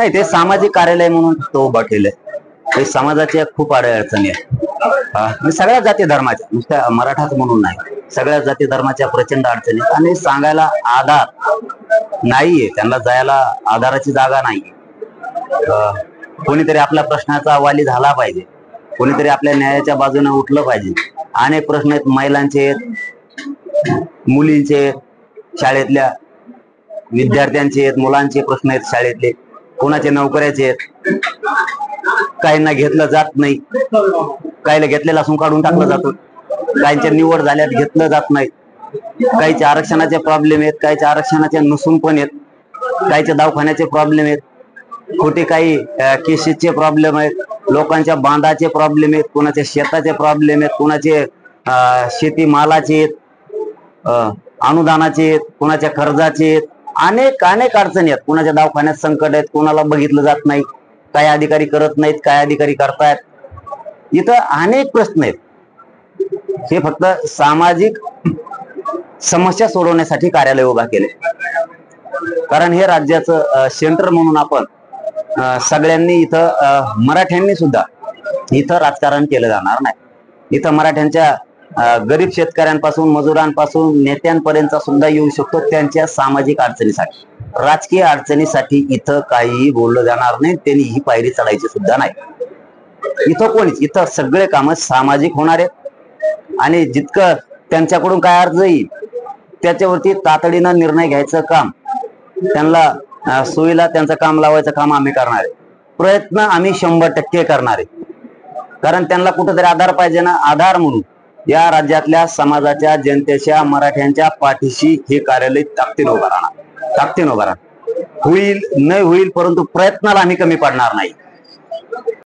नाही ते सामाजिक कार्यालय म्हणून तो उभा केलंय. हे समाजाच्या खूप अडचणी आहेत म्हणजे सगळ्या जाती धर्माच्या नुसत्या मराठाच म्हणून नाही. सगळ्या जाती धर्माच्या प्रचंड अडचणी आणि सांगायला आधार नाहीये त्यांना जायला आधाराची जागा नाहीये. अं, कोणीतरी आपल्या प्रश्नाचा वाली झाला पाहिजे. कोणीतरी आपल्या न्यायाच्या बाजूने उठलं पाहिजे. अनेक प्रश्न आहेत महिलांचे आहेत मुलींचे आहेत, शाळेतल्या विद्यार्थ्यांचे आहेत मुलांचे प्रश्न आहेत शाळेतले. कोणाचे नोकऱ्याचे आहेत? काहींना घेतलं जात नाही. काहीला घेतलेला असून काढून टाकलं जातं. काहींच्या निवड झाल्यात घेतलं जात नाही. काहीचे आरक्षणाचे प्रॉब्लेम आहेत काहीच्या आरक्षणाचे नसून पण आहेत. काहीचे दवाखान्याचे प्रॉब्लेम आहेत. कुठे काही केसेसचे प्रॉब्लेम आहेत. लोकांच्या बांधाचे प्रॉब्लेम आहेत. कोणाच्या शेताचे प्रॉब्लेम आहेत. कोणाचे शेती मालाचे आहेत. अनुदानाचे आहेत. कोणाच्या कर्जाचे आहेत. अनेक अनेक अडचणी आहेत. कुणाच्या दवाखान्यात संकट आहेत कुणाला बघितलं जात नाही काही अधिकारी करत नाहीत काय अधिकारी करतायत. इथं अनेक प्रश्न आहेत. हे फक्त सामाजिक समस्या सोडवण्यासाठी कार्यालय उभा केले. कारण हे राज्याचं सेंटर म्हणून आपण सगळ्यांनी इथं मराठ्यांनी सुद्धा इथं राजकारण केलं जाणार नाही. इथं मराठ्यांच्या गरीब शेतकऱ्यांपासून मजुरांपासून नेत्यांपर्यंत सुद्धा येऊ शकतो त्यांच्या सामाजिक अडचणीसाठी. राजकीय अडचणीसाठी इथं काहीही बोललं जाणार नाही त्यांनी ही पायरी चढायची सुद्धा नाही. इथं कोणीच इथं सगळे कामं सामाजिक होणार आहेत. आणि जितकं त्यांच्याकडून काय अर्ज येईल त्याच्यावरती तातडीनं निर्णय घ्यायचं काम त्यांना सोयीला त्यांचं काम लावायचं काम आम्ही करणार आहे. प्रयत्न आम्ही शंभर टक्के करणार आहे. कारण त्यांना कुठेतरी आधार पाहिजे ना आधार म्हणून. या राज्यातल्या समाजाच्या जनतेच्या मराठ्यांच्या पाठीशी हे कार्यालय ताकदीनं उभा राहणार. ताकदीनं उभा राहणार. होईल नाही होईल परंतु प्रयत्नाला आम्ही कमी पडणार नाही.